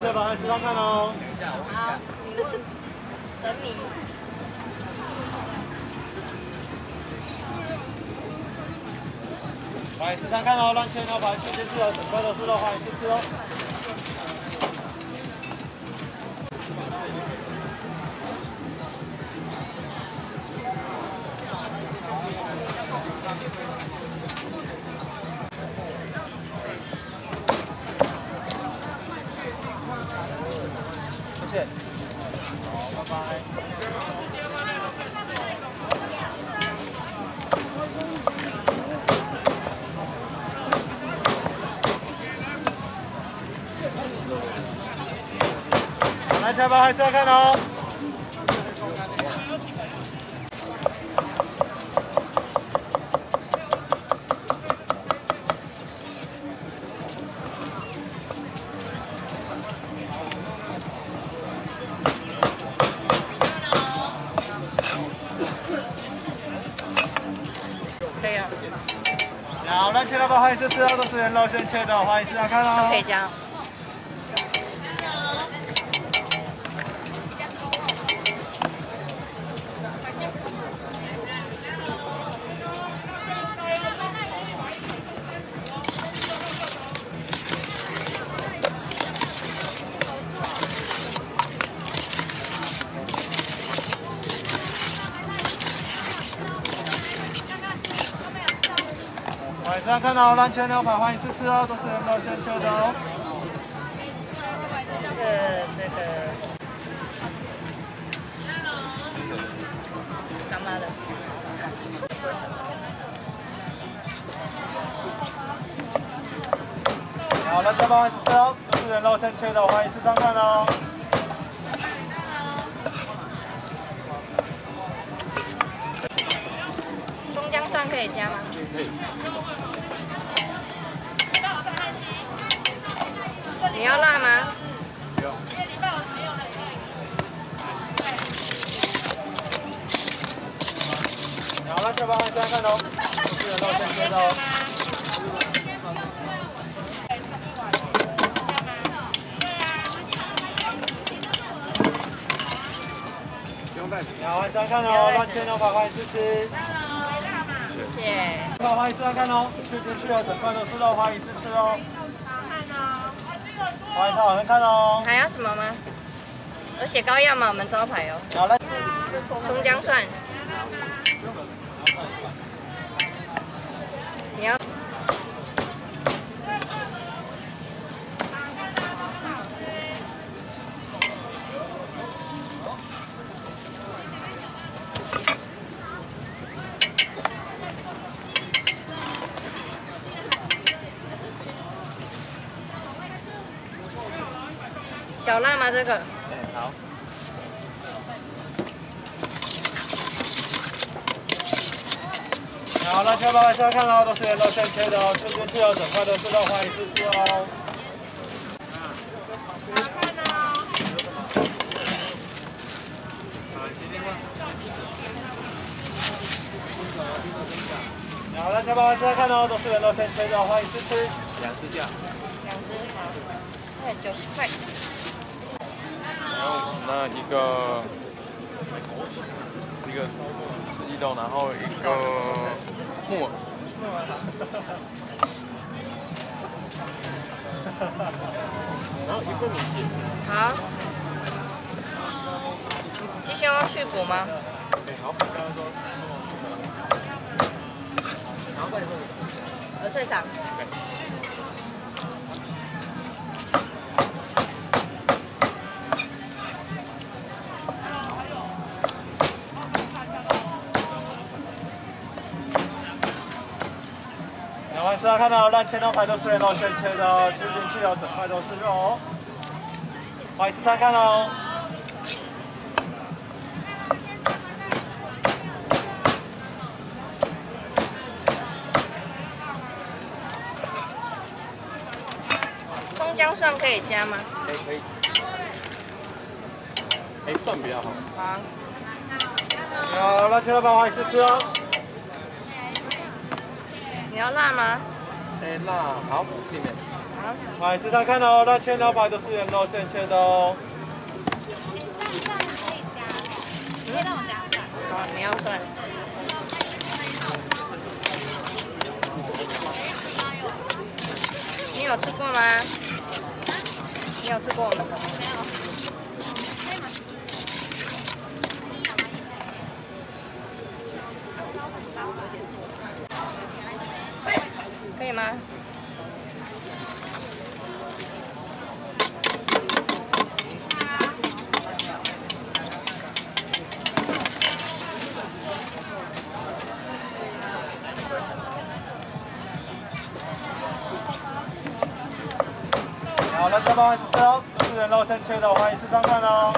再把它吃上看哦。好，你问，等你。欢迎吃上看哦，乱切哦，把切切吃了，整个都是肉，欢迎去吃哦。好，拜拜。来，下班还是要看哦。好，那切到吧，欢迎吃吃到，都是人肉先切的，欢迎吃上看哦。都可以加。晚上看哦，乱切牛排，欢迎吃吃哦，都是人肉现切的哦。这个这个，干嘛的？好，来，下班欢迎吃哦，都是人肉现切的，欢迎吃上看哦。蒜可以加吗？你要辣吗？不用。好，那下班欢迎吃上看哦，都是原肉现切的哦。好，欢迎上看哦，乱切牛排，欢迎吃吃。谢谢。好，欢迎吃上看哦，去就去哦，整块都是肉，欢迎吃吃哦。欢迎上好看看哦。还要什么吗？而且高要嘛？我们招牌哦。好，嘞。葱姜蒜。你要小辣吗？这个？好。好，那下班还是要看哦，都是原肉现切的哦，去去去哦，整块都是肉，欢迎吃吃哦。好，那下班还是要看哦，都是原肉现切的，欢迎吃吃。两只酱。两只好，哎，九十块。然后那一个一个四季豆，然后一个木耳。然后一份米线。好。鸡胸要去骨吗？哎，好。鹅脆肠。两位是要看到乱切牛排都是原肉现切的哦，吃进去了，整块都是肉哦。欢迎吃看看哦。葱姜蒜可以加吗？可以，可以。哎，蒜比较好。好。好，乱切牛排欢迎试吃哦。你要辣吗？哎，辣好，里面。好，欢迎试餐看哦，那千两百的是人肉现切的哦。蒜蒜可以加，可以让我加蒜。好，你要算。你有吃过吗？你有吃过吗？下班欢迎吃哦，是人肉生切的，欢迎试餐看哦。